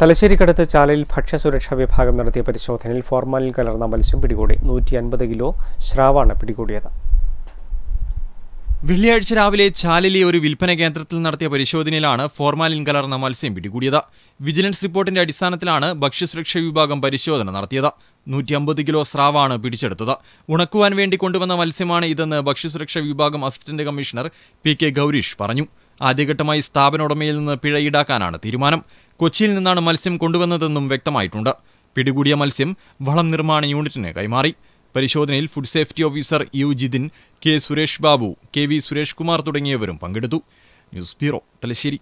തലശ്ശേരിക്കടുത്ത് ചാലയിൽ ഭക്ഷ്യസുരക്ഷാ വിഭാഗം നടത്തിയ പരിശോധനയിൽ ഫോർമാലിൽ കലർന്ന മത്സ്യം പിടികൂടി. നൂറ്റി അൻപത് കിലോ ശ്രാവാണ് പിടികൂടിയത്. വെള്ളിയാഴ്ച രാവിലെ ചാലിലെ ഒരു വിൽപ്പന കേന്ദ്രത്തിൽ നടത്തിയ പരിശോധനയിലാണ് ഫോർമാലിൻ കലർന്ന മത്സ്യം പിടികൂടിയത്. വിജിലൻസ് റിപ്പോർട്ടിന്റെ അടിസ്ഥാനത്തിലാണ് ഭക്ഷ്യസുരക്ഷാ വിഭാഗം പരിശോധന നടത്തിയത്. നൂറ്റി അമ്പത് കിലോ സ്രാവാണ് പിടിച്ചെടുത്തത്. ഉണക്കുവാൻ വേണ്ടി കൊണ്ടുവന്ന മത്സ്യമാണ് ഇതെന്ന് ഭക്ഷ്യസുരക്ഷാ വിഭാഗം assistant commissioner P K Gourish പറഞ്ഞു. ആദ്യഘട്ടമായി സ്ഥാപന ഉടമയിൽ നിന്ന് പിഴ ഈടാക്കാനാണ് തീരുമാനം. കൊച്ചിയിൽ നിന്നാണ് മത്സ്യം കൊണ്ടുവന്നതെന്നും വ്യക്തമായിട്ടുണ്ട്. പിടികൂടിയ മത്സ്യം വളം നിർമ്മാണ യൂണിറ്റിന് കൈമാറി. പരിശോധനയിൽ food safety officer U Jithin K Suresh Babu K V Suresh Kumar തുടങ്ങിയവരും പങ്കെടുത്തു. News bureau Thalassery.